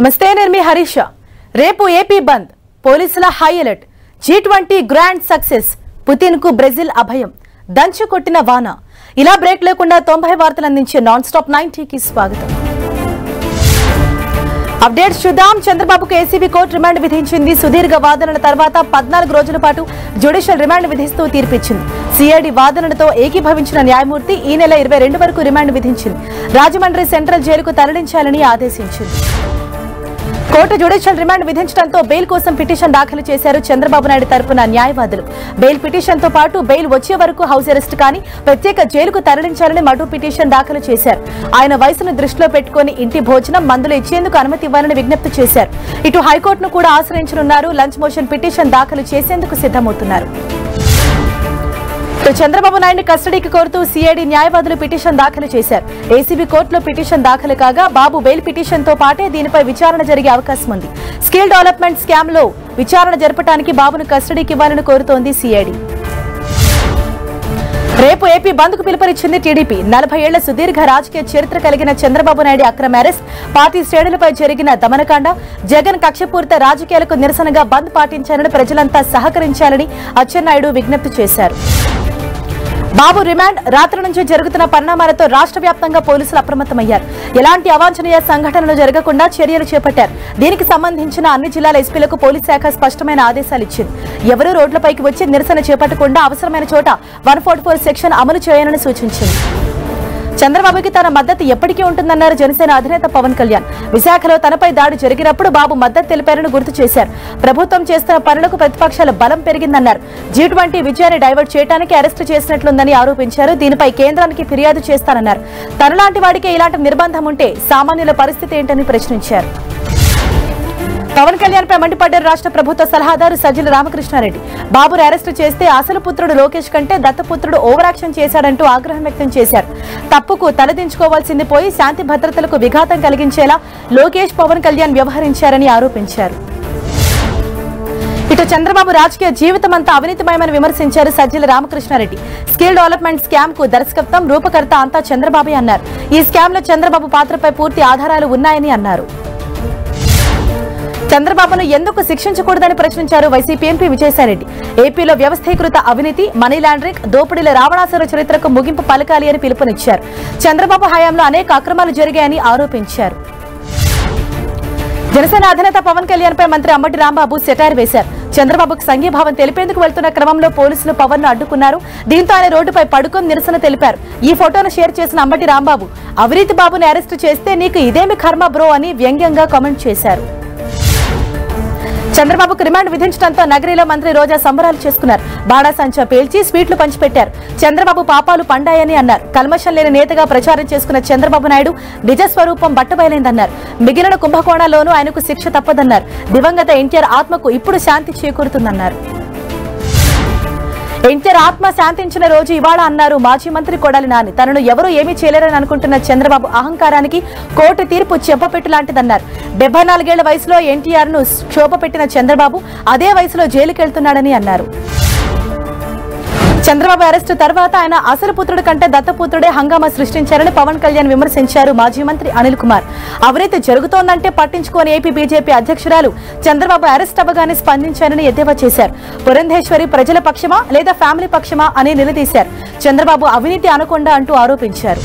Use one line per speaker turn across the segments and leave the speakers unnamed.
నమస్తే నేను మీ హరీష. రేపు ఏపీ బంద్. పోలీసుల high alert. G twenty grand success. పుతిన్కు Brazil అభయం. దంచు కొట్టిన వాన. ఇలా బ్రేక్ లేకుండా తొంభై వార్తలు అందించే నాన్ స్టాప్ నైన్టీకి స్వాగతం. అప్డేట్స్ చూద్దాం. చంద్రబాబుకు ఏసీబీ కోర్టు రిమాండ్ విధించింది. సుదీర్ఘ వాదనల తర్వాత పద్నాలుగు రోజుల పాటు జ్యుడిషియల్ రిమాండ్ విధిస్తూ తీర్పిచ్చింది. సిఐడి వాదనలతో ఏకీభవించిన న్యాయమూర్తి ఈ నెల ఇరవై రెండు వరకు రిమాండ్ విధించింది. రాజమండ్రి సెంట్రల్ జైలుకు తరలించాలని ఆదేశించింది. కోర్టు జ్యుడిషియల్ రిమాండ్ విధించడంతో బెయిల్ కోసం పిటిషన్ దాఖలు చేశారు చంద్రబాబు నాయుడు తరపున న్యాయవాదులు. బెయిల్ పిటిషన్తో పాటు బెయిల్ వచ్చే వరకు హౌస్ అరెస్ట్ కానీ ప్రత్యేక జైలుకు తరలించాలని మటు పిటిషన్ దాఖలు చేశారు. ఆయన వయసును దృష్టిలో పెట్టుకుని ఇంటి భోజనం మందులు ఇచ్చేందుకు అనుమతి ఇవ్వాలని విజ్ఞప్తి చేశారు. ఇటు హైకోర్టును కూడా ఆశ్రయించనున్నారు. లంచ్ మోషన్ పిటిషన్ దాఖలు చేసేందుకు సిద్దమవుతున్నారు ఇటు చంద్రబాబు నాయుడు కస్టడీకి కోరుతూ సిఐడి న్యాయవాదులు పిటిషన్ దాఖలు చేశారు. ఏసీబీ కోర్టులో పిటిషన్ దాఖలు కాగా బాబు బెయిల్ పిటిషన్తో పాటే దీనిపై విచారణ జరిగే అవకాశం ఉంది. స్కిల్ డెవలప్మెంట్ స్కామ్లో విచారణ జరపడానికి బాబును కస్టడీకి ఇవ్వాలని కోరుతోంది సిఐడి. రేపు ఏపీ బంద్కు పిలుపునిచ్చింది టీడీపీ. నలభై ఏళ్ళ సుదీర్ఘ రాజకీయ చరిత్ర కలిగిన చంద్రబాబు నాయుడు అక్రమ అరెస్ట్ పార్టీ శ్రేణులపై జరిగిన దమనకాండ జగన్ కక్షపూరిత రాజకీయాలకు నిరసనగా బంద్ పాటించాలని ప్రజలంతా సహకరించాలని అచ్చెన్నాయుడు విజ్ఞప్తి చేశారు. బాబు రిమాండ్. రాత్రి నుంచి జరుగుతున్న పరిణామాలతో రాష్ట్ర వ్యాప్తంగా పోలీసులు అప్రమత్తమయ్యారు. ఎలాంటి అవాంఛనీయ సంఘటనలు జరగకుండా చర్యలు చేపట్టారు. దీనికి సంబంధించిన అన్ని జిల్లాల ఎస్పీలకు పోలీస్ శాఖ స్పష్టమైన ఆదేశాలు ఇచ్చింది. ఎవరూ రోడ్లపైకి వచ్చి నిరసన చేపట్టకుండా అవసరమైన చోట వన్ సెక్షన్ అమలు చేయాలని సూచించింది. చంద్రబాబుకి తన మద్దతు ఎప్పటికీ ఉంటుందన్నారు జనసేన అధినేత పవన్ కళ్యాణ్. విశాఖలో తనపై దాడి జరిగినప్పుడు బాబు మద్దతు తెలిపారని గుర్తు చేశారు. ప్రభుత్వం చేస్తున్న పనులకు ప్రతిపక్షాల బలం పెరిగిందన్నారు. జీ ట్వంటీ విజయాన్ని డైవర్ట్ చేయడానికి అరెస్టు చేసినట్లుందని ఆరోపించారు. దీనిపై కేంద్రానికి ఫిర్యాదు చేస్తానన్నారు. తనలాంటి వాడికే ఇలాంటి నిర్బంధం ఉంటే సామాన్యుల పరిస్థితి ఏంటని ప్రశ్నించారు. పవన్ కళ్యాణ్ పై మండిపడ్డారు రాష్ట్ర ప్రభుత్వ సలహాదారు సజ్జల రామకృష్ణారెడ్డి. బాబును అరెస్టు చేస్తే అసలు పుత్రుడు లోకేష్ కంటే దత్తపుత్రుడు ఓవరాక్షన్ చేశాడంటూ ఆగ్రహం వ్యక్తం చేశారు. తప్పుకు తలదించుకోవాల్సింది పోయి శాంతి భద్రతలకు విఘాతం కలిగించేలా లోకేష్ పవన్ కళ్యాణ్ వ్యవహరించారని ఆరోపించారు. ఇటు చంద్రబాబు రాజకీయ జీవితం అంతా అవినీతిమయమని విమర్శించారు సజ్జల రామకృష్ణారెడ్డి. స్కిల్ డెవలప్మెంట్ స్కామ్కు దర్శకత్వం రూపకర్త అంతా చంద్రబాబే అన్నారు. ఈ స్కామ్లో చంద్రబాబు పాత్రపై పూర్తి ఆధారాలు ఉన్నాయని అన్నారు. చంద్రబాబును ఎందుకు శిక్షించకూడదని ప్రశ్నించారు వైసీపీ ఎంపీ విజయసాయిరెడ్డి. ఏపీలో వ్యవస్థీకృత అవినీతి మనీ లాండరింగ్ దోపిడీల రావణాసుర చరిత్రకు ముగింపు పలకాలి అని పిలుపునిచ్చారు. చంద్రబాబు హయాంలో అనేక అక్రమాలు జరిగాయని ఆరోపించారు. జనసేన అధినేత పవన్ కళ్యాణ్ పై మంత్రి అమ్మటి రాంబాబు సెటైర్ వేశారు. చంద్రబాబుకు సంఘీభావం తెలిపేందుకు వెళ్తున్న క్రమంలో పోలీసులు పవన్ను అడ్డుకున్నారు. దీంతో ఆయన రోడ్డుపై పడుకొని నిరసన తెలిపారు. ఈ ఫోటోను షేర్ చేసిన అమ్మటి రాంబాబు అవినీతి బాబుని అరెస్టు చేస్తే నీకు ఇదేమి కర్మ బ్రో అని వ్యంగ్యంగా కామెంట్ చేశారు. చంద్రబాబుకు రిమాండ్ విధించడంతో నగరిలో మంత్రి రోజా సంబరాలు చేసుకున్నారు. బాడాసంచా పేల్చి స్వీట్లు పంచిపెట్టారు. చంద్రబాబు పాపాలు పండాయని అన్నారు. కల్మషం లేని నేతగా ప్రచారం చేసుకున్న చంద్రబాబు నాయుడు నిజ స్వరూపం బట్టబయలైందన్నారు. మిగిలిన కుంభకోణాల్లోనూ ఆయనకు శిక్ష తప్పదన్నారు. దివంగత ఎన్టీఆర్ ఆత్మకు ఇప్పుడు శాంతి చేకూరుతుందన్నారు. ఎన్టీఆర్ ఆత్మ శాంతించిన రోజు ఇవాళ అన్నారు మాజీ మంత్రి కొడాలి నాని. తనను ఎవరూ ఏమీ చేయలేరని అనుకుంటున్న చంద్రబాబు అహంకారానికి కోర్టు తీర్పు చెప్పపెట్టు లాంటిదన్నారు. డెబ్బై నాలుగేళ్ళ వయసులో ఎన్టీఆర్ను క్షోభపెట్టిన చంద్రబాబు అదే వయసులో జైలుకెళ్తున్నాడని అన్నారు. చంద్రబాబు అరెస్టు తర్వాత ఆయన అసలు పుత్రుడు కంటే దత్తపుత్రుడే హంగామా సృష్టించారని పవన్ కళ్యాణ్ విమర్శించారు మాజీ మంత్రి అనిల్ కుమార్. అవినీతి జరుగుతోందంటే పట్టించుకోని ఏపీ బీజేపీ అధ్యక్షురాలు చంద్రబాబు అరెస్ట్ అవ్వగానే స్పందించారని ఎద్దేవా చేశారు. పురంధేశ్వరి ప్రజల పక్షమా లేదా ఫ్యామిలీ పక్షమా అని నిలదీశారు. చంద్రబాబు అవినీతి అనకుండా అంటూ ఆరోపించారు.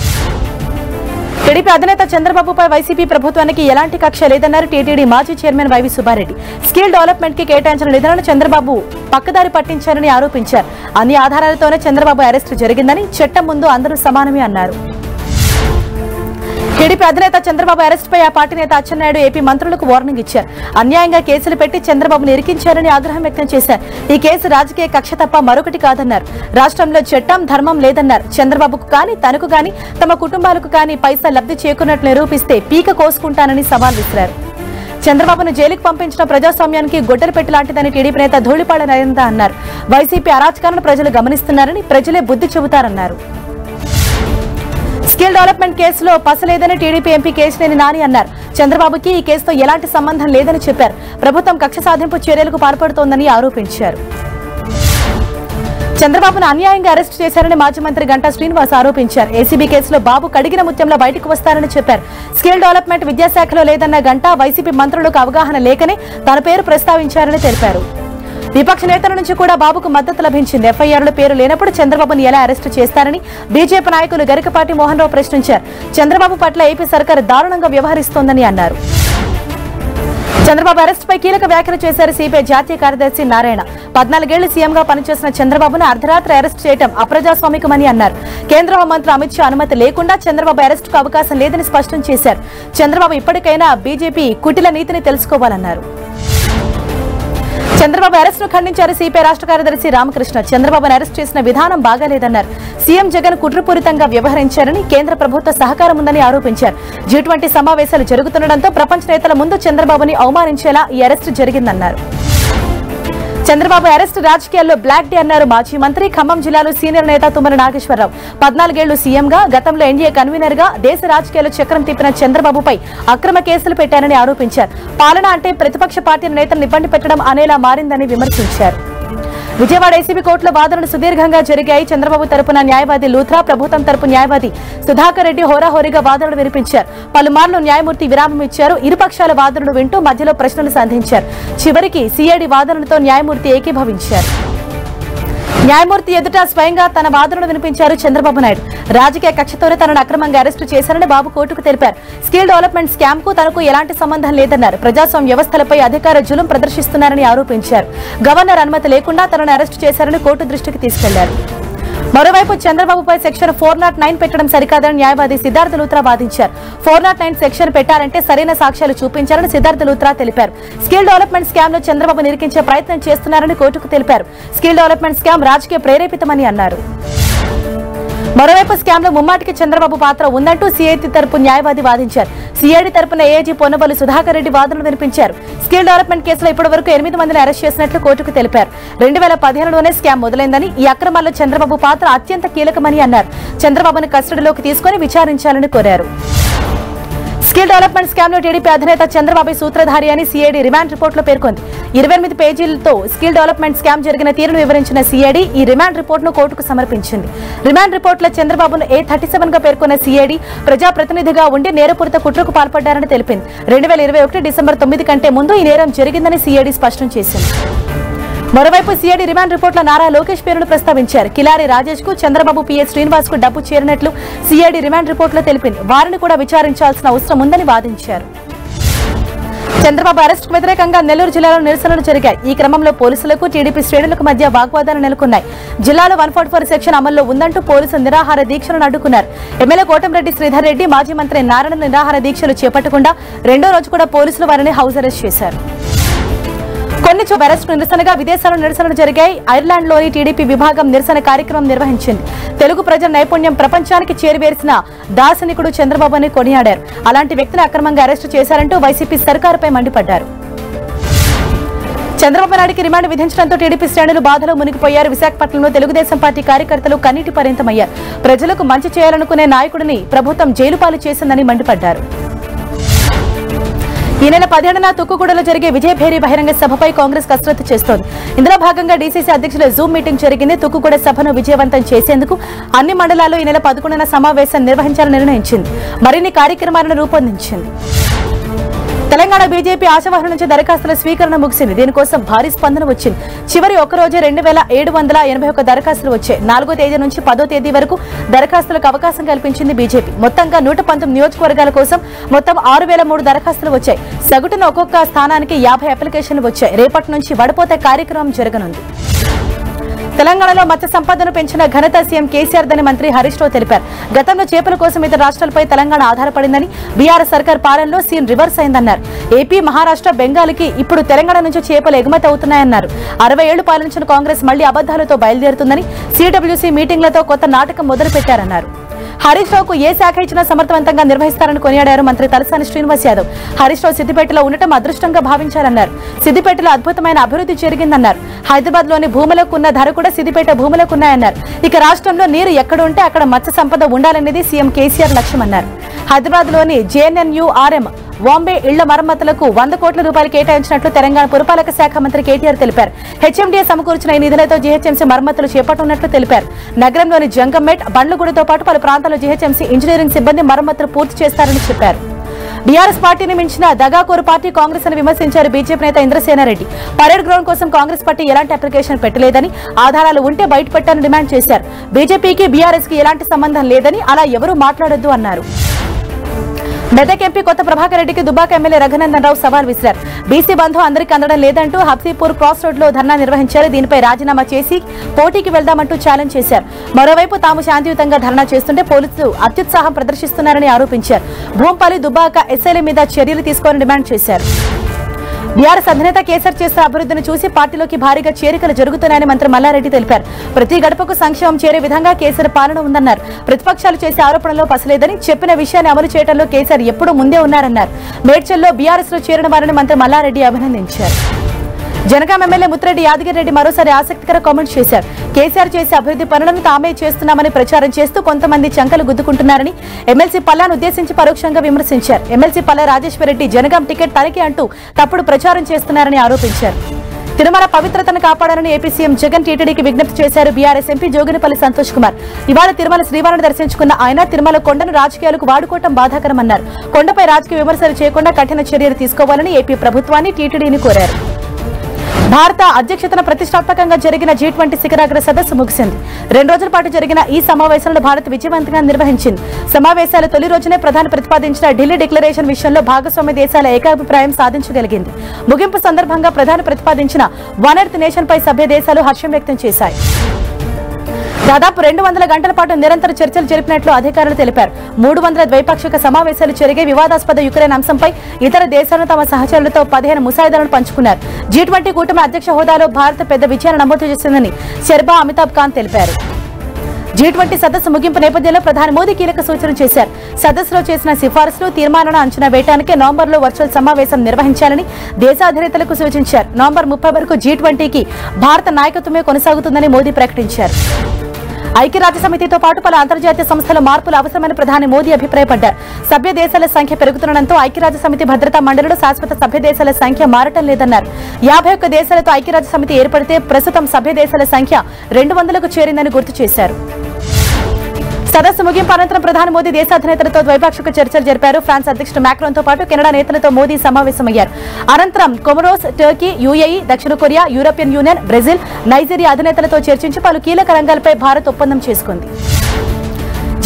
టీడీపీ అధినేత చంద్రబాబుపై వైసీపీ ప్రభుత్వానికి ఎలాంటి కక్ష లేదన్నారు టీటీడీ మాజీ చైర్మన్ వైవి సుబ్బారెడ్డి. స్కిల్ డెవలప్మెంట్కి కేటాయించిన నిధులను చంద్రబాబు పక్కదారి పట్టించారని ఆరోపించారు. అన్ని ఆధారాలతోనే చంద్రబాబు అరెస్టు జరిగిందని చట్టం ముందు అందరూ సమానమే అన్నారు. టీడీపీ అధినేత చంద్రబాబు అరెస్ట్ పై ఆ పార్టీ నేత అచ్చెన్నాయుడు ఏపీ మంత్రులకు వార్నింగ్ ఇచ్చారు. అన్యాయంగా కేసులు పెట్టి చంద్రబాబును ఇరికించారని ఆగ్రహం వ్యక్తం చేశారు. ఈ కేసు రాజకీయ కక్ష తప్ప మరొకటి కాదన్నారు. రాష్ట్రంలో చట్టం ధర్మం లేదన్నారు. చంద్రబాబుకు కానీ తనకు కానీ తమ కుటుంబాలకు కానీ పైసా లబ్ధి చేకున్నట్లు నిరూపిస్తే పీక కోసుకుంటానని సవాల్ విసిరారు. చంద్రబాబును జైలుకు పంపించిన ప్రజాస్వామ్యానికి గొడ్డలు పెట్టలాంటిదని టీడీపీ నేత ధూళిపాడ నరేంద్ర అన్నారు. వైసీపీ అరాచకాలను ప్రజలు గమనిస్తున్నారని ప్రజలే బుద్ధి చెబుతారన్నారు. స్కిల్ డెవలప్మెంట్ కేసులో పసలేదని టీడీపీ ఎంపీ కేశినేని నాని అన్నారు. చంద్రబాబుకి ఈ కేసుతో ఎలాంటి సంబంధం లేదని చెప్పారు. ప్రభుత్వం కక్ష సాధింపు చర్యలకు పాల్పడుతోందని ఆరోపించారు. చంద్రబాబును అన్యాయంగా అరెస్ట్ చేశారని మాజీ మంత్రి గంటా శ్రీనివాస్ ఆరోపించారు. ఏసీబీ కేసులో బాబు కడిగిన ముత్యంలో బయటకు వస్తారని చెప్పారు. స్కిల్ డెవలప్మెంట్ విద్యాశాఖలో లేదన్న గంటా వైసీపీ మంత్రులకు అవగాహన లేకనే తన పేరు ప్రస్తావించారని తెలిపారు. విపక్ష నేతల నుంచి కూడా బాబుకు మద్దతు లభించింది. ఎఫ్ఐఆర్ల పేరు లేనప్పుడు చంద్రబాబును ఎలా అరెస్టు చేస్తారని బీజేపీ నాయకులు గరికపాటి మోహన్ రావు ప్రశ్నించారు. చంద్రబాబు పట్ల ఏపీ సర్కార్ దారుణంగా వ్యవహరిస్తోందని అన్నారు. చంద్రబాబు అరెస్టుపై కీలక వ్యాఖ్యలు చేశారు సిపిఐ జాతీయ కార్యదర్శి నారాయణ. పద్నాలుగేళ్ళు సీఎంగా పనిచేసిన చంద్రబాబును అర్ధరాత్రి అరెస్ట్ చేయడం అప్రజాస్వామికమని అన్నారు. కేంద్ర హోంమంత్రి అమిత్ షా అనుమతి లేకుండా చంద్రబాబు అరెస్టుకు అవకాశం లేదని స్పష్టం చేశారు. చంద్రబాబు ఇప్పటికైనా బీజేపీ కుటిల నీతిని తెలుసుకోవాలన్నారు. చంద్రబాబు అరెస్టును ఖండించారు సిపిఐ రాష్ట్ర కార్యదర్శి రామకృష్ణ. చంద్రబాబును అరెస్ట్ చేసిన విధానం బాగాలేదన్నారు. సీఎం జగన్ కుట్రపూరితంగా వ్యవహరించారని కేంద్ర ప్రభుత్వ సహకారం ఉందని ఆరోపించారు. జీ సమావేశాలు జరుగుతుండటంతో ప్రపంచ నేతల ముందు చంద్రబాబుని అవమానించేలా ఈ అరెస్టు జరిగిందన్నారు. చంద్రబాబు అరెస్ట్ రాజకీయాల్లో బ్లాక్ డే అన్నారు మాజీ మంత్రి. ఖమ్మం జిల్లాలో సీనియర్ నేత తుమ్మల నాగేశ్వరరావు. పద్నాలుగేళ్ళు సీఎంగా గతంలో ఎన్డీఏ కన్వీనర్గా దేశ రాజకీయాల్లో చక్రం తిప్పిన చంద్రబాబుపై అక్రమ కేసులు పెట్టారని ఆరోపించారు. పాలన అంటే ప్రతిపక్ష పార్టీల నేతలను ఇబ్బంది పెట్టడం అనేలా మారిందని విమర్శించారు. విజయవాడ ఏసీబీ కోర్టులో వాదనలు సుదీర్ఘంగా జరిగాయి. చంద్రబాబు తరపున న్యాయవాది లూథ్రా ప్రభుత్వం తరపు న్యాయవాది సుధాకర్ రెడ్డి హోరాహోరీగా వాదనలు వినిపించారు. పలుమార్లు న్యాయమూర్తి విరామం ఇచ్చారు. ఇరుపక్షాల వాదనలు వింటూ మధ్యలో ప్రశ్నలు సంధించారు. చివరికి సిఐడి వాదనలతో న్యాయమూర్తి ఏకీభవించారు. న్యాయమూర్తి ఎదుట స్వయంగా తన వాదనలు వినిపించారు చంద్రబాబు నాయుడు. రాజకీయ కక్షతోనే తనను అక్రమంగా అరెస్టు చేశారని బాబు కోర్టుకు తెలిపారు. స్కిల్ డెవలప్మెంట్ స్కామ్కు తనకు ఎలాంటి సంబంధం లేదన్నారు. ప్రజాస్వామ్య వ్యవస్థలపై అధికార జులం ప్రదర్శిస్తున్నారని ఆరోపించారు. గవర్నర్ అనుమతి లేకుండా తనను అరెస్టు చేశారని కోర్టు దృష్టికి తీసుకెళ్ళారు. మరోవైపు చంద్రబాబుపై సెక్షన్ ఫోర్ నాట్ నైన్ పెట్టడం సరికాదని న్యాయవాది సిద్ధార్థ లూత్రా వాదించారు. ఫోర్ నాట్ నైన్ సెక్షన్ పెట్టారంటే సరైన సాక్ష్యాలు చూపించారని సిద్ధార్థ లూత్రా తెలిపారు. స్కిల్ డెవలప్మెంట్ స్కామ్లో చంద్రబాబు నిరికించే ప్రయత్నం చేస్తున్నారని కోర్టుకు తెలిపారు. స్కిల్ డెవలప్మెంట్ స్కామ్ రాజకీయ ప్రేరేపితమని అన్నారు. మరోవైపు స్కామ్లో ముమ్మాటికి చంద్రబాబు పాత్ర ఉందంటూ సిఐటి తరపు న్యాయవాది వాదించారు. సిఐడి తరపున ఏఏజీ పొన్నబలు సుధాకర్ రెడ్డి వాదనలు వినిపించారు. స్కిల్ డెవలప్మెంట్ కేసులో ఇప్పటి వరకు ఎనిమిది మందిని అరెస్ట్ చేసినట్లు కోర్టుకు తెలిపారు. రెండు వేల పదిహేనులోనే స్కామ్ మొదలైందని ఈ అక్రమాల్లో చంద్రబాబు పాత్ర అత్యంత కీలకమని అన్నారు. చంద్రబాబును కస్టడీలోకి తీసుకుని విచారించాలని కోరారు. స్కిల్ డెవలప్మెంట్ స్కామ్లో టీడీపీ అధినేత చంద్రబాబు సూత్రధారి అని సిఐడి రిమాండ్ రిపోర్టులో పేర్కొంది. ఇరవై ఎనిమిది పేజీలతో స్కిల్ డెవలప్మెంట్ స్కామ్ జరిగిన తీరును వివరించిన సిఐడి ఈ రిమాండ్ రిపోర్టును కోర్టుకు సమర్పించింది. రిమాండ్ రిపోర్టులో చంద్రబాబును ఏ థర్టీ సెవెన్గా పేర్కొన్న సిఐడి ప్రజాప్రతినిధిగా ఉండి నేరపూరిత కుట్రకు పాల్పడ్డారని తెలిపింది. రెండు వేల ఇరవై ఒకటి డిసెంబర్ తొమ్మిది కంటే ముందు ఈ నేరం జరిగిందని సిఐడి స్పష్టం చేసింది. మరోవైపు సిఐడి రిమాండ్ రిపోర్ట్లో నారా లోకేష్ పేరును ప్రస్తావించారు. కిలారి రాజేష్కు చంద్రబాబు పిఎస్ శ్రీనివాస్కు డబ్బు చేరినట్లు సిఐడి రిమాండ్ రిపోర్టులో తెలిపింది. వారిని కూడా విచారించాల్సిన అవసరం ఉందని వాదించారు. చంద్రబాబు అరెస్ట్ వ్యతిరేకంగా నెల్లూరు జిల్లాలో నిరసనలు జరిగాయి. ఈ క్రమంలో పోలీసులకు టీడీపీ శ్రేణులకు మధ్య వాగ్వాదాలు నెలకొన్నాయి. జిల్లాలో వన్ ఫార్టీ ఫోర్ సెక్షన్ అమల్లో ఉందంటూ పోలీసులు నిరాహార దీక్షలను అడ్డుకున్నారు. ఎమ్మెల్యే కోటంరెడ్డి శ్రీధర్ రెడ్డి మాజీ మంత్రి నారాయణ నిరాహార దీక్షలు చేపట్టకుండా రెండో రోజు కూడా పోలీసులు వారిని హౌస్ అరెస్ట్ చేశారు. ఇవన్నీ చూ అరెస్టు నిరసనగా విదేశాల్లో నిరసనలు జరిగాయి. ఐర్లాండ్లోని టీడీపీ విభాగం నిరసన కార్యక్రమం నిర్వహించింది. తెలుగు ప్రజల నైపుణ్యం ప్రపంచానికి చేరువేసిన దార్శనికుడు చంద్రబాబు అని కొనియాడారు. అలాంటి వ్యక్తిని అక్రమంగా అరెస్టు చేశారంటూ వైసీపీ సర్కారుపై మండిపడ్డారు. చంద్రబాబు నాయుడికి రిమాండ్ విధించడంతో టీడీపీ శ్రేణులు బాధలో మునిగిపోయారు. విశాఖపట్నంలో తెలుగుదేశం పార్టీ కార్యకర్తలు కన్నీటి పర్యంతమయ్యారు ప్రజలకు మంచి చేయాలనుకునే నాయకుడిని ప్రభుత్వం జైలుపాలు చేసిందని మండిపడ్డారు. ఈ నెల పదిహేడున తుక్కుగూడలో జరిగే విజయభేరి బహిరంగ సభపై కాంగ్రెస్ కసరత్తు చేస్తోంది. ఇందులో భాగంగా డీసీసీ అధ్యక్షుల జూమ్ మీటింగ్ జరిగింది. తుక్కుగూడ సభను విజయవంతం చేసేందుకు అన్ని మండలాల్లో ఈ నెల పదకొండున సమావేశం నిర్వహించాలని నిర్ణయించింది. మరిన్ని కార్యక్రమాలను రూపొందించింది. తెలంగాణ బీజేపీ ఆశావహం నుంచి దరఖాస్తుల స్వీకరణ ముగిసింది. దీనికోసం భారీ స్పందన వచ్చింది. చివరి ఒక్క రెండు వేల ఏడు వందల ఎనభై ఒక్క దరఖాస్తులు వచ్చాయి. నాలుగో తేదీ నుంచి పదో తేదీ వరకు దరఖాస్తులకు అవకాశం కల్పించింది బీజేపీ. మొత్తంగా నూట పంతొమ్మిది నియోజకవర్గాల కోసం మొత్తం ఆరు వేల మూడు దరఖాస్తులు వచ్చాయి. సగటున ఒక్కొక్క స్థానానికి యాభై అప్లికేషన్లు వచ్చాయి. రేపటి నుంచి వడపోతే కార్యక్రమం జరగనుంది. తెలంగాణలో మత్స్య సంపదను పెంచిన ఘనత సీఎం కేసీఆర్ దని మంత్రి హరీష్ రావు తెలిపారు. గతంలో చేపల కోసం ఇతర రాష్ట్రాలపై తెలంగాణ ఆధారపడిందని బీఆర్ఎస్ సర్కార్ పాలనలో సీన్ రివర్స్ అయిందన్నారు. ఏపీ మహారాష్ట్ర బెంగాల్కి ఇప్పుడు తెలంగాణ నుంచి చేపలు ఎగుమతి అవుతున్నాయన్నారు. అరవై ఏళ్ళు పాలించిన కాంగ్రెస్ మళ్ళీ అబద్దాలతో బయలుదేరుతుందని సీడబ్ల్యూసీ మీటింగ్లతో కొత్త నాటకం మొదలుపెట్టారన్నారు. హరీష్ రావుకు ఏ శాఖ ఇచ్చినా సమర్థవంతంగా నిర్వహిస్తారని కొనియాడారు మంత్రి తలసాని శ్రీనివాస్ యాదవ్. హరీష్ రావు సిద్దిపేటలో ఉండటం అదృష్టంగా భావించారన్నారు. సిద్దిపేటలో అద్భుతమైన అభివృద్ధి జరిగిందన్నారు. హైదరాబాద్లోని భూములకు ఉన్న ధర కూడా సిద్దిపేట భూములకు ఉన్నాయన్నారు ఇక రాష్ట్రంలో నీరు ఎక్కడుంటే అక్కడ మత్స్య సంపద ఉండాలనేది సీఎం కేసీఆర్ లక్ష్యమన్నారు. హైదరాబాద్లోని జేఎన్ఎన్యూఆర్ఎం బాంబే ఇళ్ళ మరమ్మతులకు వంద కోట్ల రూపాయలు కేటాయించినట్లు తెలంగాణ పురపాలక శాఖ మంత్రి కేటీఆర్ తెలిపారు. హెచ్ఎండీఏ సమకూర్చిన ఈ నిధులతో జీహెచ్ఎంసీ మరమ్మతులు చేపట్టనున్నట్లు తెలిపారు. నగరంలోని జంగంమెట్ బండ్లగూడతో పాటు పలు ప్రాంతాల్లో జీహెచ్ఎంసీ ఇంజనీరింగ్ సిబ్బంది మరమ్మతులు పూర్తి చేస్తారని చెప్పారు. బీఆర్ఎస్ పార్టీని మించిన దగాకోరు పార్టీ కాంగ్రెస్ అని విమర్శించారు బీజేపీ నేత ఇంద్రసేనారెడ్డి. పరేడ్ గ్రౌండ్ కోసం కాంగ్రెస్ పార్టీ ఎలాంటి అప్లికేషన్ పెట్టలేదని ఆధారాలు ఉంటే బయటపెట్టాలని డిమాండ్ చేశారు. బీజేపీకి బీఆర్ఎస్కి ఎలాంటి సంబంధం లేదని అలా ఎవరూ మాట్లాడొద్దు అన్నారు. మెదక్ ఎంపీ కొత్త ప్రభాకర్ రెడ్డికి దుబాక ఎమ్మెల్యే రఘునందన్ రావు సవాల్ విసిరారు. బీసీ బంధు అందరికీ అందడం లేదంటూ హబ్సీపూర్ క్రాస్ రోడ్లో ధర్నా నిర్వహించారు. దీనిపై రాజీనామా చేసి పోటీకి వెళ్దామంటూ ఛాలెంజ్ చేశారు. మరోవైపు తాము శాంతియుతంగా ధర్నా చేస్తుంటే పోలీసులు అత్యుత్సాహం ప్రదర్శిస్తున్నారని ఆరోపించారు. భూంపల్లి దుబాక ఎస్ఐల మీద చర్యలు తీసుకోవాలని డిమాండ్ చేశారు. బీఆర్ఎస్ అధినేత కేసీఆర్ చేస్తున్న అభివృద్ధిని చూసి పార్టీలోకి భారీగా చేరికలు జరుగుతున్నాయని మంత్రి మల్లారెడ్డి తెలిపారు. ప్రతి గడపకు సంక్షేమం చేరే విధంగా కేసీఆర్ పాలన ఉందన్నారు. ప్రతిపక్షాలు చేసే ఆరోపణలో పసలేదని చెప్పిన విషయాన్ని అమలు చేయడంలో కేసీఆర్ ఎప్పుడూ ముందే ఉన్నారన్నారు. మేడ్చల్లో బీఆర్ఎస్లో చేరిన వారిని మంత్రి మల్లారెడ్డి అభినందించారు. జనగాం ఎమ్మెల్యే ముత్తిరెడ్డి యాదగిరి రెడ్డి మరోసారి ఆసక్తికర కామెంట్ చేశారు. కేసీఆర్ చేసే అభివృద్ధి పనులను తామే చేస్తున్నామని ప్రచారం చేస్తూ కొంతమంది చంకలు గుద్దుకుంటున్నారని ఎమ్మెల్సీ పల్లాను ఉద్దేశించి పరోక్షంగా విమర్శించారు. ఎమ్మెల్సీ పల్లా రాజేశ్వరరెడ్డి జనగాం టికెట్ తనకే అంటూ తప్పుడు ప్రచారం చేస్తున్నారని ఆరోపించారు. తిరుమల పవిత్రతను కాపాడాలని ఏపీ సీఎం జగన్ టీటీడీకి విజ్ఞప్తి చేశారు బీఆర్ఎస్ ఎంపీ జోగినిపల్లి సంతోష్ కుమార్. ఇవాళ తిరుమల శ్రీవారిని దర్శించుకున్న ఆయన తిరుమల కొండను రాజకీయాలకు వాడుకోవటం బాధాకరమన్నారు. కొండపై రాజకీయ విమర్శలు చేయకుండా కఠిన చర్యలు తీసుకోవాలని ఏపీ ప్రభుత్వాన్ని టీటీడీని కోరారు. భారత అధ్యక్షతన ప్రతిష్టాత్మకంగా జరిగిన జీ ట్వంటీ శిఖరాగ్ర సదస్సు ముగిసింది. రెండు రోజుల పాటు జరిగిన ఈ సమావేశంలో భారత్ విజయవంతంగా నిర్వహించింది. సమావేశాల తొలి రోజునే ప్రధాని ప్రతిపాదించిన ఢిల్లీ డిక్లరేషన్ విషయంలో భాగస్వామ్య దేశాల ఏకాభిప్రాయం సాధించగలిగింది. ముగింపు సందర్భంగా ప్రధాని ప్రతిపాదించిన వన్ ఎర్త్ నేషన్ పై సభ్య దేశాలు హర్షం వ్యక్తం చేశాయి. దాదాపు రెండు వందల గంటల పాటు నిరంతర చర్చలు జరిపినట్లు అధికారులు తెలిపారు. మూడు వందల ద్వైపాక్షిక సమావేశాలు జరిగే వివాదాస్పద యుక్రెయిన్ అంశంపై ఇతర దేశాలను తమ సహచరులతో పదిహేను ముసాయిదాలను పంచుకున్నారు. జీ ట్వంటీ కూటమి అధ్యక్ష హోదాలో భారత్ పెద్ద విజయాన్ని నమోదు చేసిందని శర్బా అమితాబ్ ఖాన్ తెలిపారు. జీ ట్వంటీ సదస్సు ముగింపు నేపథ్యంలో ప్రధాని మోదీ కీలక సూచన చేశారు. సదస్సులో చేసిన సిఫార్సులు తీర్మానాలను అంచనా వేయడానికి నవంబర్లో వర్చువల్ సమావేశం నిర్వహించాలని దేశాధినేతలకు సూచించారు. నవంబర్ ముప్పై వరకు జీ ట్వంటీకి భారత నాయకత్వమే కొనసాగుతుందని మోదీ ప్రకటించారు. ఐక్యరాజ్య సమితితో పాటు పలు అంతర్జాతీయ సంస్థల మార్పులు అవసరమని ప్రధాని మోదీ అభిప్రాయపడ్డారు. సభ్య దేశాల సంఖ్య పెరుగుతుండటంతో ఐక్యరాజ్య సమితి భద్రతా మండలిలో శాశ్వత సభ్య దేశాల సంఖ్య మారటం లేదన్నారు. యాభై ఒక్క దేశాలతో ఐక్యరాజ్య సమితి ఏర్పడితే ప్రస్తుతం సభ్య దేశాల సంఖ్య రెండు వందలకు చేరిందని గుర్తు చేశారు. సదస్సు ముగింపు అనంతరం ప్రధాని మోదీ దేశాధినేతలతో ద్వైపాక్షిక చర్చలు జరిపారు. ఫ్రాన్స్ అధ్యక్షుడు మ్యాక్రోన్తో పాటు కెనడా నేతలతో మోదీ సమావేశమయ్యారు. అనంతరం కొమరోస్ టర్కీ యూఏఈ దక్షిణ Korea European Union Brazil Nigeria అధినేతలతో చర్చించి పలు కీలక రంగాలపై భారత్ ఒప్పందం చేసుకుంది.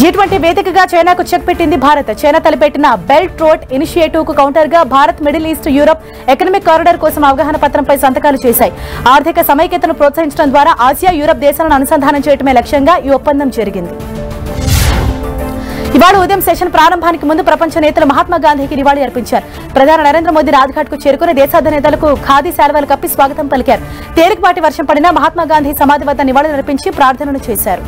జీ ట్వంటీ వేదికగా చైనాకు చెక్ పెట్టింది భారత్. చైనా తలపెట్టిన బెల్ట్ రోడ్ ఇనిషియేటివ్కు కౌంటర్గా Bharat middle east Europe economic corridor కోసం అవగాహన పత్రంపై సంతకాలు చేశాయి. ఆర్థిక సమైక్యతను ప్రోత్సహించడం ద్వారా ఆసియా యూరప్ దేశాలను అనుసంధానం చేయడమే లక్ష్యంగా ఈ ఒప్పందం జరిగింది. ఇవాళ ఉదయం సెషన్ ప్రారంభానికి ముందు ప్రపంచ నేతలు మహాత్మా గాంధీకి నివాళి అర్పించారు. ప్రధాని నరేంద్ర మోదీ రాజ్ఘాట్కు చేరుకుని దేశాధినేతలకు ఖాదీ శాల్వాలు కప్పి స్వాగతం పలికారు. తేలికపాటి వర్షం పడినా మహాత్మా గాంధీ సమాధి వద్ద నివాళులు అర్పించి ప్రార్థనలు చేశారు.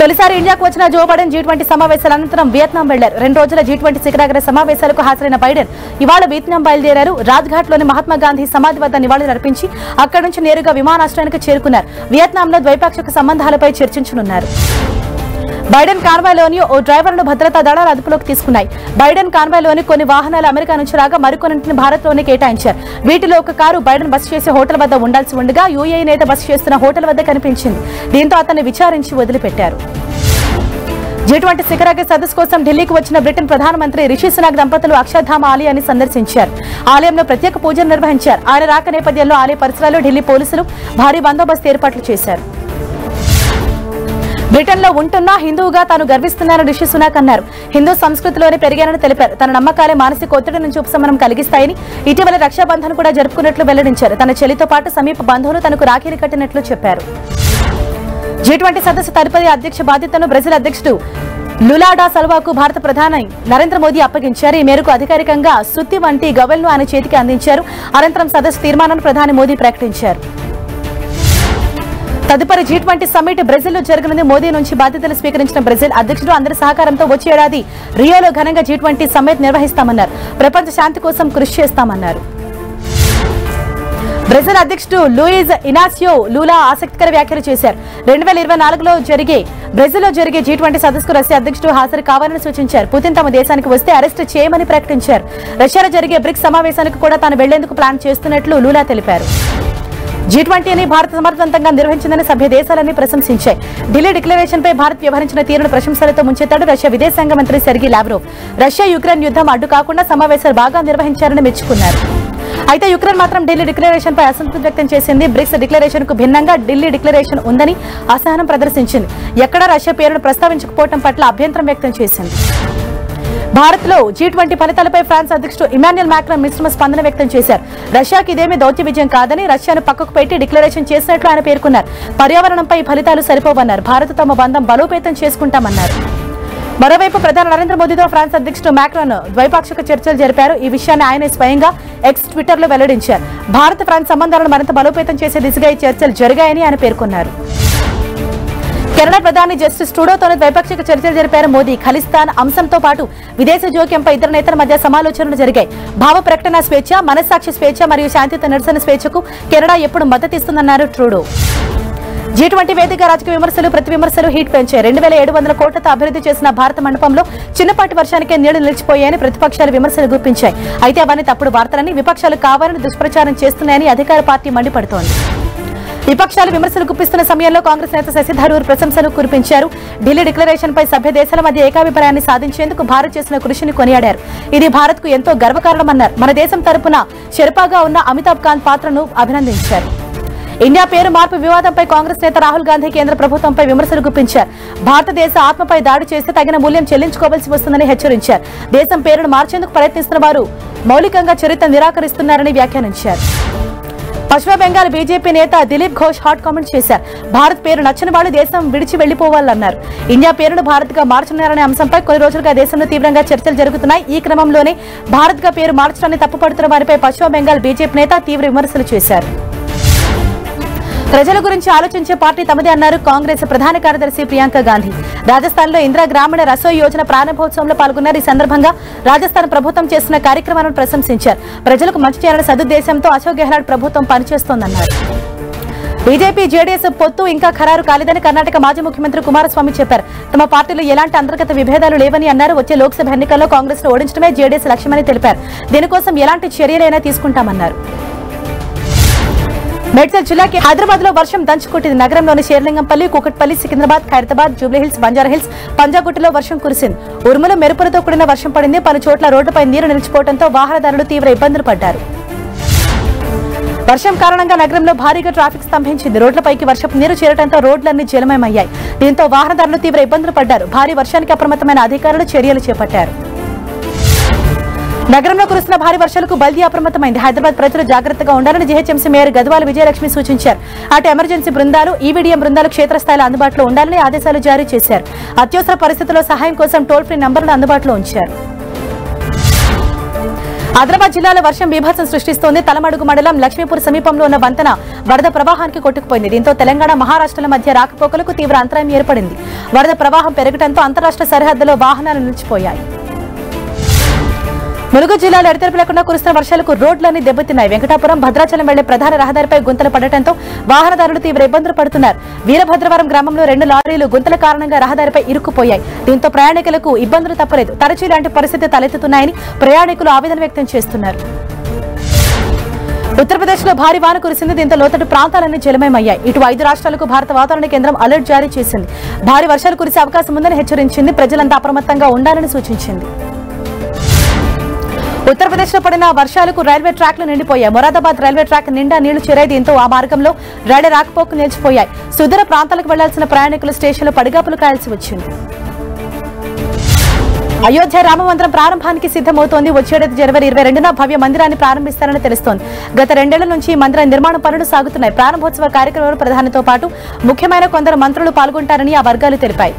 తొలిసారి ఇండియాకు వచ్చిన జో బైడెన్ జీ ట్వంటీ సమావేశాల అనంతరం వియత్నాం వెళ్ళారు. రెండు రోజుల జీ ట్వంటీ శిఖరాగ్ర సమావేశాలకు హాజరైన బైడెన్ ఇవాళ వియత్నాం బయలుదేరారు. రాజ్ఘాట్లోని మహాత్మా గాంధీ సమాధి వద్ద నివాళులు అర్పించి అక్కడి నుంచి నేరుగా విమానాశ్రయానికి చేరుకున్నారు. వియత్నాంలో ద్వైపాక్షిక సంబంధాలపై చర్చించనున్నారు. బైడెన్ కాన్వాయ్లోని ఓ డ్రైవర్ను భద్రతా దళాలు అదుపులోకి తీసుకున్నాయి. బైడెన్ కాన్వాయ్లోని కొన్ని వాహనాలు అమెరికా నుంచి రాగా మరికొన్నింటిని భారత్లోనే కేటాయించారు. వీటిలో ఒక కారు బైడెన్ బస చేసే హోటల్ వద్ద ఉండాల్సి ఉండగా యూఏఈ నేత బస చేస్తున్న హోటల్ వద్ద కనిపించింది. దీంతో అతన్ని విచారించి వదిలిపెట్టారు. జీ శిఖరాగ్ర సదస్సు కోసం ఢిల్లీకి వచ్చిన బ్రిటన్ ప్రధానమంత్రి రిషి సునాక్ దంపతులు అక్షర్ధామ ఆలయాన్ని సందర్శించారు. ఆలయంలో ప్రత్యేక పూజలు నిర్వహించారు. ఆయన రాక నేపథ్యంలో ఆలయ పరిసరాల్లో ఢిల్లీ పోలీసులు భారీ బందోబస్తు ఏర్పాట్లు చేశారు. బ్రిటన్లో ఉంటున్నా హిందువుగా తాను గర్విస్తున్నానని రిషి సునాక్ అన్నారు. హిందూ సంస్కృతిలోనే పెరిగానని తెలిపారు. తన నమ్మకాలే మానసిక ఒత్తిడి నుంచి ఉపశమనం కలిగిస్తాయని ఇటీవల రక్షాబంధన్ కూడా జరుపుకున్నట్లు వెల్లడించారు. తన చెల్లితో పాటు సమీప బంధువులు తనకు రాఖీలు కట్టినట్లు చెప్పారు. జీ ట్వంటీ సదస్సు తదుపరి అధ్యక్ష బాధ్యతను బ్రెజిల్ అధ్యక్షుడు లులాడా సల్వాకు భారత ప్రధాని నరేంద్ర మోదీ అప్పగించారు. ఈ మేరకు అధికారికంగా సుత్తి వంటి గవెల్ను ఆయన చేతికి అందించారు. అనంతరం సదస్సు తీర్మానాన్ని ప్రధాని మోదీ ప్రకటించారు. తదుపరి జీ ట్వంటీ సమ్మిట్ బ్రెజిల్లో జరగనుంది. మోదీ నుంచి బాధ్యతలు స్వీకరించిన బ్రెజిల్ అధ్యక్షుడు అందరి సహకారంతో వచ్చే ఏడాది రియోలో ఘనంగా జీ ట్వంటీ సమ్మిట్ నిర్వహిస్తామన్నారు. ప్రపంచ శాంతి కోసం కృషి చేస్తామన్నారు. బ్రెజిల్ అధ్యక్షుడు లూయిజ్ ఇనాసియో లూలా ఆసక్తికర వ్యాఖ్యలు చేశారు. రెండు వేల ఇరవై నాలుగులో జరిగే బ్రెజిల్లో జరిగే జీ ట్వంటీ సదస్సుకు రష్యా అధ్యక్షుడు హాజరు కావాలని సూచించారు. పుతిన్ తమ దేశానికి వస్తే అరెస్ట్ చేయమని ప్రకటించారు. రష్యాలో జరిగే బ్రిక్స్ సమావేశానికి కూడా తాను వెళ్ళేందుకు ప్లాన్ చేస్తున్నట్లు లూలా తెలిపారు. జీ ట్వంటీని భారత్ సమర్థవంతంగా నిర్వహించిందని సభ్య దేశాలన్నీ ప్రశంసించాయి. ఢిల్లీ డిక్లరేషన్ పై భారత్ వ్యవహరించిన తీరును ప్రశంసలతో ముంచెత్తాడు రష్యా విదేశాంగ మంత్రి సెర్గీ లావ్రోవ్. రష్యా యుక్రెయిన్ యుద్ధం అడ్డు కాకుండా సమావేశాలు బాగా నిర్వహించారని మెచ్చుకున్నారు. అయితే యుక్రెయిన్ మాత్రం ఢిల్లీ డిక్లరేషన్ పై అసంతృప్తి వ్యక్తం చేసింది. బ్రిక్స్ డిక్లరేషన్కు భిన్నంగా ఢిల్లీ డిక్లరేషన్ ఉందని అసహనం ప్రదర్శించింది. ఎక్కడా రష్యా పేరును ప్రస్తావించకపోవడం పట్ల అభ్యంతరం వ్యక్తం చేసింది. భారత్లో జీ ట్వంటీ ఫలితాలపై ఫ్రాన్స్ అధ్యక్షుడు ఇమాన్యుల్ మ్యాక్రన్ మిశ్రమ స్పందన వ్యక్తం చేశారు. రష్యాకి ఇదేమీ దౌత్య విజయం కాదని రష్యాను పక్కకు పెట్టి డిక్లరేషన్ చేసినట్లు ఆయన పేర్కొన్నారు. పర్యావరణంపై ఫలితాలు సరిపోవన్నారు. భారత్ తమ బంధం బలోపేతం చేసుకుంటామన్నారు. మరోవైపు ప్రధాని నరేంద్ర మోదీతో ఫ్రాన్స్ అధ్యక్షుడు మ్యాక్రాన్ ద్వైపాక్షిక చర్చలు జరిపారు. ఈ విషయాన్ని ఆయన స్వయంగా ఎక్స్ ట్విట్టర్లో వెల్లడించారు. భారత్ ఫ్రాన్స్ సంబంధాలను మరింత బలోపేతం చేసే దిశగా ఈ చర్చలు జరిగాయని ఆయన పేర్కొన్నారు. కెనడా ప్రధాని జస్టిస్ ట్రూడోతోనే ద్వైపాక్షిక చర్చలు జరిపారు మోదీ. ఖలిస్తాన్ అంశంతో పాటు విదేశ జోక్యంపై ఇతర నేతల మధ్య సమాలోచనలు జరిగాయి. భావ ప్రకటన స్వేచ్ఛ మనస్సాక్షి స్వేచ్ఛ మరియు శాంతియుత నిరసన స్వేచ్ఛకు కెనడా ఎప్పుడు మద్దతిస్తుందన్నారు ట్రూడో. జీ ట్వంటీ వేదిక రాజకీయ విమర్శలు ప్రతి విమర్శలు హీట్ పెంచాయి. రెండు వేల ఏడు వందల కోట్లతో అభివృద్ధి చేసిన భారత మండపంలో చిన్నపాటి వర్షానికే నీళ్ళు నిలిచిపోయాయని ప్రతిపక్షాలు విమర్శలు గుప్పించాయి. అయితే అవన్నీ తప్పుడు వార్తలని విపక్షాలు కావాలని దుష్ప్రచారం చేస్తున్నాయని అధికార పార్టీ మండిపడుతోంది. విపక్షాలు విమర్శలు గుప్పిస్తున్న సమయంలో కాంగ్రెస్ నేత శశి థరూర్ ప్రశంసలు కురిపించారు. ఢిల్లీ డిక్లరేషన్ పై సభ్య దేశాల మధ్య ఏకాభిప్రాయాన్ని సాధించేందుకు భారత్ చేసిన కృషిని కొనియాడారు. ఇది భారత్కు ఎంతో గర్వకారణమన్నారు. మన దేశం తరపున షెర్పాగా ఉన్న అమితాబ్ కాంత్ పాత్రను అభినందించారు. ఇండియా పేరు మార్పు వివాదంపై కాంగ్రెస్ నేత రాహుల్ గాంధీ కేంద్ర ప్రభుత్వంపై విమర్శలు గుప్పించారు. భారతదేశ ఆత్మపై దాడి చేస్తే తగిన మూల్యం చెల్లించుకోవాల్సి వస్తుందని హెచ్చరించారు. దేశం పేరును మార్చేందుకు ప్రయత్నిస్తున్న వారు మౌలికంగా చరిత్ర నిరాకరిస్తున్నారని వ్యాఖ్యానించారు. పశ్చిమ బెంగాల్ బీజేపీ నేత దిలీప్ ఘోష్ హాట్ కామెంట్ చేశారు. భారత్ పేరు నచ్చని వాళ్ళు దేశం విడిచి వెళ్ళిపోవాలన్నారు ఇండియా పేరును భారత్గా మార్చున్నారనే అంశంపై కొన్ని రోజులుగా దేశంలో తీవ్రంగా చర్చలు జరుగుతున్నాయి. ఈ క్రమంలోనే భారత్గా పేరు మార్చడాన్ని తప్పుపడుతున్న వారిపై పశ్చిమ బెంగాల్ బీజేపీ నేత తీవ్ర విమర్శలు చేశారు. ప్రజల గురించి ఆలోచించే పార్టీ తమదే అన్నారు కాంగ్రెస్ ప్రధాన కార్యదర్శి ప్రియాంక గాంధీ. రాజస్థాన్లో ఇందిరా గ్రామీణ రసోయి యోజన ప్రారంభోత్సవంలో పాల్గొన్నారు. ఈ సందర్భంగా రాజస్థాన్ ప్రభుత్వం చేస్తున్న కార్యక్రమాలను ప్రశంసించారు. ప్రజలకు మంచి చేయాలని సదుద్దేశంతో అశోక్ గెహ్లాట్ ప్రభుత్వం పనిచేస్తోందన్నారు. బీజేపీ జేడీఎస్ పొత్తు ఇంకా ఖరారు కాలేదని కర్ణాటక మాజీ ముఖ్యమంత్రి కుమారస్వామి చెప్పారు. తమ పార్టీలో ఎలాంటి అంతర్గత విభేదాలు లేవని అన్నారు. వచ్చే లోక్సభ ఎన్నికల్లో కాంగ్రెస్ను ఓడించడమే జేడీఎస్ లక్ష్యమని తెలిపారు. దీనికోసం ఎలాంటి చర్యలైనా తీసుకుంటామన్నారు. మేడ్చల్ జిల్లాకి హైదరాబాద్లో వర్షం దంచుకొట్టింది. నగరంలోని షేర్లింగంపల్లి కుకట్పల్లి సికింద్రాబాద్ ఖైరతాబాద్ జూబ్లీహిల్స్ బంజారాహిల్స్ పంజాగుట్టలో వర్షం కురిసింది. ఉరుముల మెరుపులతో కూడిన వర్షం పడింది. పలు చోట్ల రోడ్లపై నీరు నిలిచిపోవడంతో వాహనదారులు తీవ్ర ఇబ్బందులు పడ్డారు. వర్షం కారణంగా నగరంలో భారీగా ట్రాఫిక్ స్తంభించింది. రోడ్లపైకి వర్షపు నీరు చేరడంతో రోడ్లన్నీ జలమయమయ్యాయి. దీంతో వాహనదారులు తీవ్ర ఇబ్బందులు పడ్డారు. భారీ వర్షానికి అప్రమత్తమైన అధికారులు చర్యలు చేపట్టారు. నగరంలో కురుస్తున్న భారీ వర్షాలకు బల్దీ అప్రమత్తమైంది. హైదరాబాద్ ప్రజలు జాగ్రత్తగా ఉండాలని జీహెచ్ఎంసీ మేయర్ గద్వాల విజయలక్ష్మి సూచించారు. అటు ఎమర్జెన్సీ బృందాలు ఈవీడీఎం బృందాలు క్షేత్రస్థాయిలో అందుబాటులో ఉండాలని ఆదేశాలు జారీ చేశారు. అత్యవసర పరిస్థితుల్లో సహాయం కోసం టోల్ ఫ్రీ నంబర్లను అందుబాటులో ఉంచారు. ఆదిలాబాద్ జిల్లాలో వర్షం బీభత్సం సృష్టిస్తోంది. తలమడుగు మండలం లక్ష్మీపూర్ సమీపంలో ఉన్న వంతెన వరద ప్రవాహానికి కొట్టుకుపోయింది. దీంతో తెలంగాణ మహారాష్ట్రల మధ్య రాకపోకలకు తీవ్ర అంతరాయం ఏర్పడింది. వరద ప్రవాహం పెరగడంతో అంతరాష్ట్ర సరిహద్దులో వాహనాలు నిలిచిపోయాయి. ములుగు జిల్లాలో ఎడతెరిపి లేకుండా కురుస్తున్న వర్షాలకు రోడ్లన్నీ దెబ్బతిన్నాయి. వెంకటాపురం భద్రాచలం వెళ్ళే ప్రధాన రహదారిపై గుంతలు పడటంతో వాహనదారులు తీవ్ర ఇబ్బందులు పడుతున్నారు. వీరభద్రవరం గ్రామంలో రెండు లారీలు గుంతల కారణంగా రహదారిపై ఇరుక్కుపోయాయి. దీంతో ప్రయాణికులకు ఇబ్బందులు తప్పలేదు. తరచూ ఇలాంటి పరిస్థితి తలెత్తుతున్నాయని ప్రయాణికులు ఆవేదన వ్యక్తం చేస్తున్నారు. ఉత్తరప్రదేశ్లో భారీ వాన కురిసింది. దీంతో లోతట్టు ప్రాంతాలన్నీ జలమయమయ్యాయి. ఇటు ఐదు రాష్ట్రాలకు భారత వాతావరణ కేంద్రం అలర్ట్ జారీ చేసింది. భారీ వర్షాలు కురిసే అవకాశం ఉందని హెచ్చరించింది. ప్రజలంతా అప్రమత్తంగా ఉండాలని సూచించింది. ఉత్తరప్రదేశ్లో పడిన వర్షాలకు రైల్వే ట్రాక్లు నిండిపోయాయి. మొరాదాబాద్ రైల్వే ట్రాక్ నిండా నీళ్ళు చేరాయి దీంతో ఆ మార్గంలో రైళ్ళ రాకపోకు నిలిచిపోయాయి. సుదూర ప్రాంతాలకు వెళ్ళాల్సిన ప్రయాణికులు స్టేషన్లో పడిగాపులు కాయాల్సి వచ్చింది. అయోధ్య రామ మందిరం ప్రారంభానికి సిద్ధమవుతోంది. వచ్చేటది జనవరి ఇరవై రెండున భవ్య మందిరాన్ని ప్రారంభిస్తారని తెలుస్తోంది. గత రెండేళ్ళ నుంచి మందిర నిర్మాణ పనులు సాగుతున్నాయి. ప్రారంభోత్సవ కార్యక్రమంలో ప్రధానితో పాటు ముఖ్యమైన కొందరు మంత్రులు పాల్గొంటారని ఆ వర్గాలు తెలిపాయి.